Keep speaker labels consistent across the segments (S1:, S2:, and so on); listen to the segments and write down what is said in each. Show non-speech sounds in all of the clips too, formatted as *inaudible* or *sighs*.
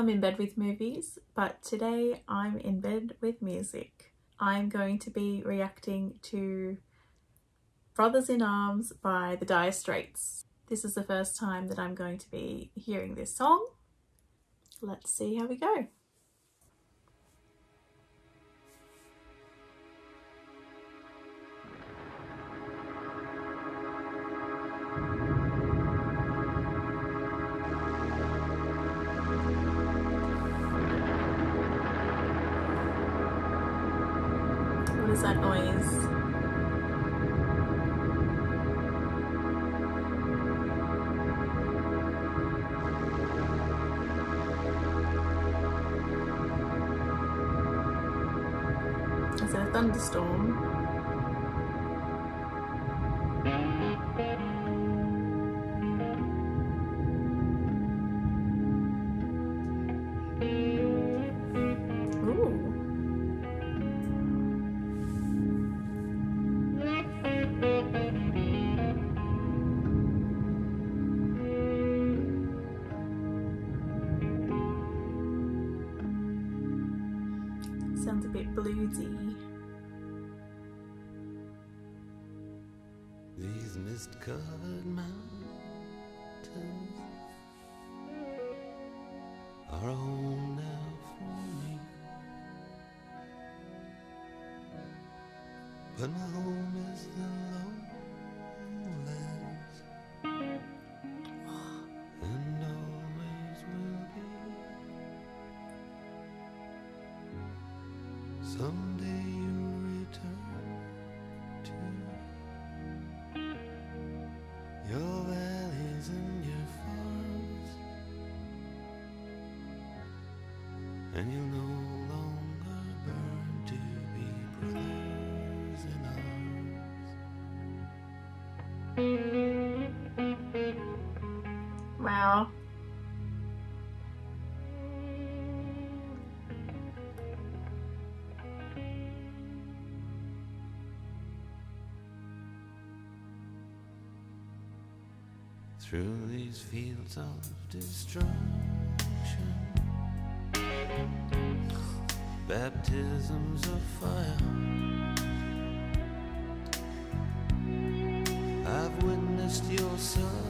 S1: I'm in bed with movies, but today I'm in bed with music. I'm going to be reacting to Brothers in Arms by the Dire Straits. This is the first time that I'm going to be hearing this song. Let's see how we go. That noise? Is it a thunderstorm? Sounds a bit bluesy.
S2: These mist-covered mountains are home now for me. But my home is the Someday you'll return to your valleys and your farms, and you'll no Through these fields of destruction, baptisms of fire. I've witnessed your suffering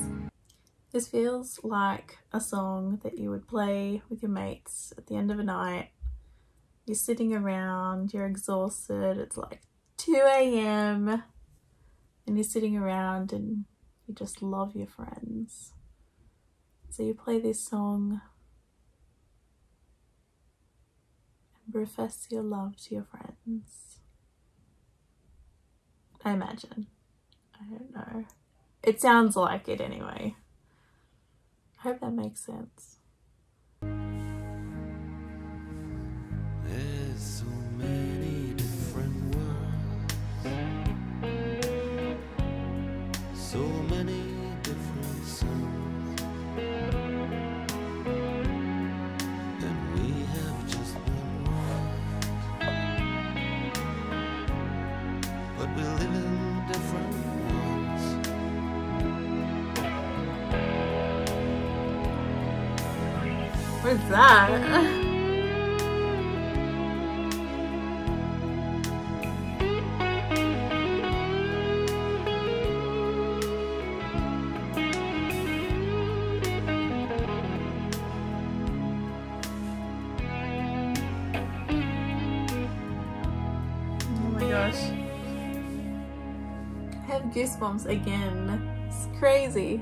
S1: This feels like a song that you would play with your mates at the end of a night. You're sitting around, you're exhausted, it's like 2 a.m. and you're sitting around and you just love your friends. So you play this song and profess your love to your friends. I imagine. I don't know. It sounds like it anyway. I hope that makes sense.
S2: There's so many different worlds, so many different suns, and we have just one. World, but we live in different
S1: What's that? Oh my gosh. I have goosebumps again. It's crazy.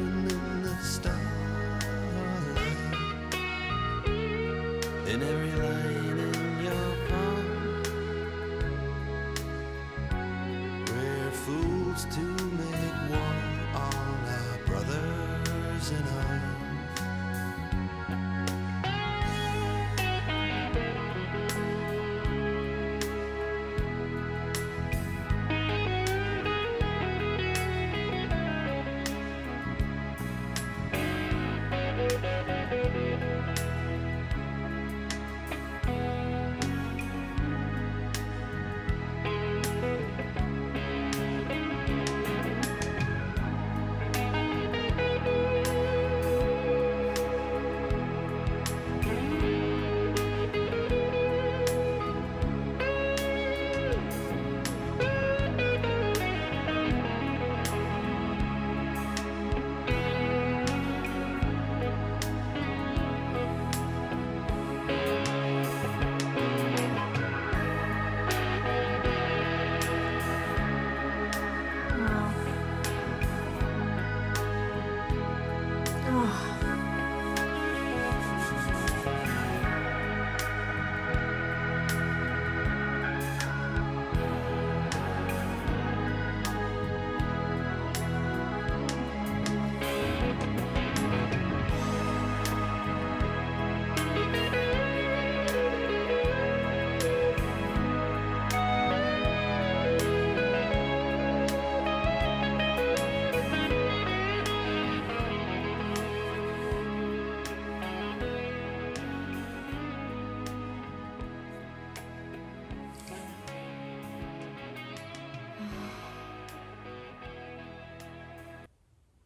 S2: In every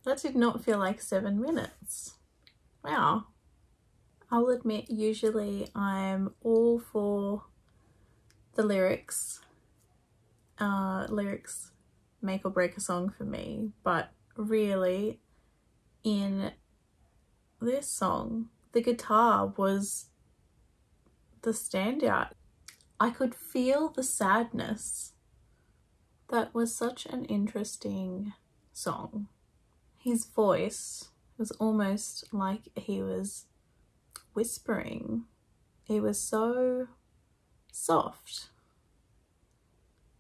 S1: That did not feel like seven minutes. Wow. I'll admit, usually I'm all for the lyrics. Uh, lyrics make or break a song for me, but really, in this song, the guitar was the standout. I could feel the sadness. That was such an interesting song. His voice was almost like he was whispering. It was so soft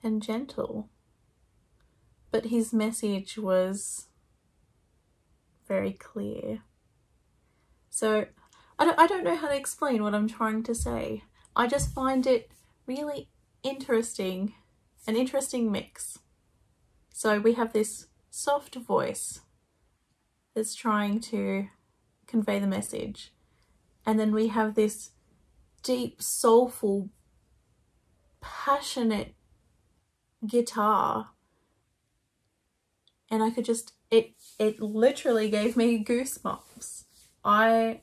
S1: and gentle. But his message was very clear. So I don't, I don't know how to explain what I'm trying to say. I just find it really interesting, an interesting mix. So we have this soft voice that's trying to convey the message. And then we have this deep, soulful, passionate guitar. And I could just, it, it literally gave me goosebumps. I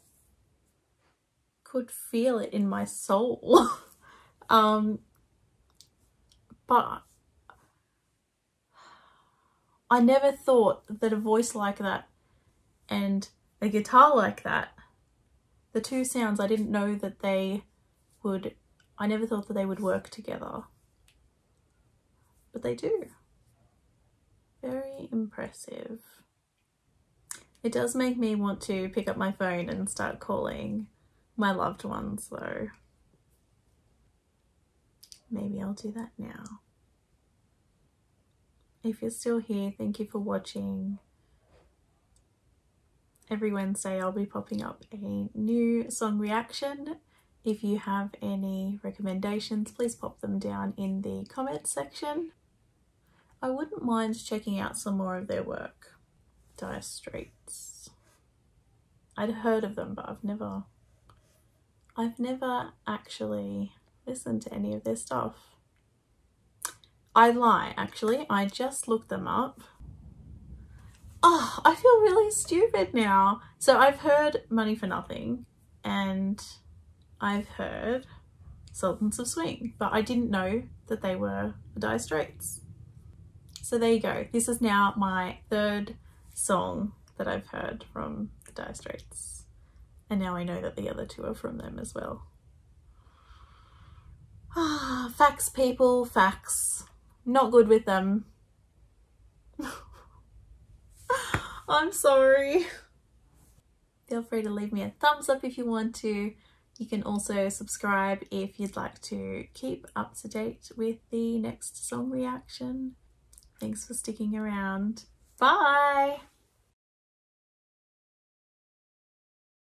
S1: could feel it in my soul. *laughs* um, but I never thought that a voice like that and a guitar like that, the two sounds, I didn't know that they would, I never thought that they would work together. But they do. Very impressive. It does make me want to pick up my phone and start calling my loved ones though. Maybe I'll do that now. If you're still here, thank you for watching. Every Wednesday I'll be popping up a new song reaction. If you have any recommendations, please pop them down in the comments section. I wouldn't mind checking out some more of their work. Dire Straits. I'd heard of them, but I've never I've never actually listened to any of their stuff. I lie, actually. I just looked them up. Oh, I feel really stupid now. So I've heard Money for Nothing and I've heard Sultans of Swing, but I didn't know that they were the Dire Straits. So there you go. This is now my third song that I've heard from the Dire Straits. And now I know that the other two are from them as well. *sighs* Facts, people, facts. Not good with them. *laughs* I'm sorry. Feel free to leave me a thumbs up if you want to. You can also subscribe if you'd like to keep up to date with the next song reaction. Thanks for sticking around. Bye!